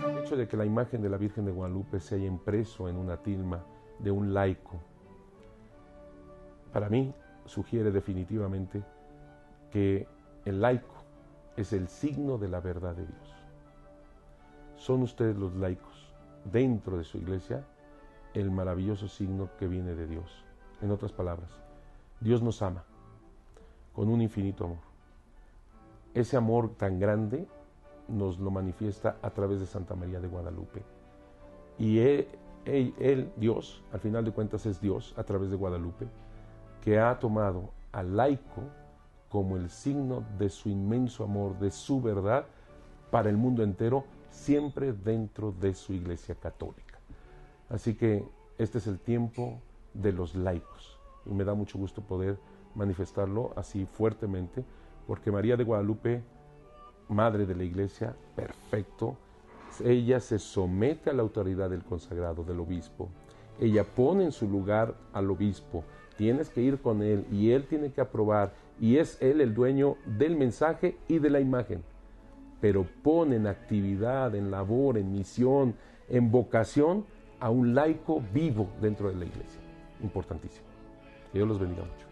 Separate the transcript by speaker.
Speaker 1: El hecho de que la imagen de la Virgen de Guadalupe se haya impreso en una tilma de un laico, para mí sugiere definitivamente que el laico es el signo de la verdad de Dios. Son ustedes los laicos dentro de su iglesia el maravilloso signo que viene de Dios. En otras palabras, Dios nos ama con un infinito amor. Ese amor tan grande nos lo manifiesta a través de Santa María de Guadalupe. Y él, Dios, al final de cuentas es Dios a través de Guadalupe, que ha tomado al laico como el signo de su inmenso amor, de su verdad para el mundo entero, siempre dentro de su iglesia católica. Así que este es el tiempo de los laicos y me da mucho gusto poder manifestarlo así fuertemente, porque María de Guadalupe, madre de la iglesia, perfecto, ella se somete a la autoridad del consagrado, del obispo. Ella pone en su lugar al obispo. Tienes que ir con él y él tiene que aprobar. Y es él el dueño del mensaje y de la imagen. Pero pone en actividad, en labor, en misión, en vocación a un laico vivo dentro de la iglesia. Importantísimo. Que Dios los bendiga mucho.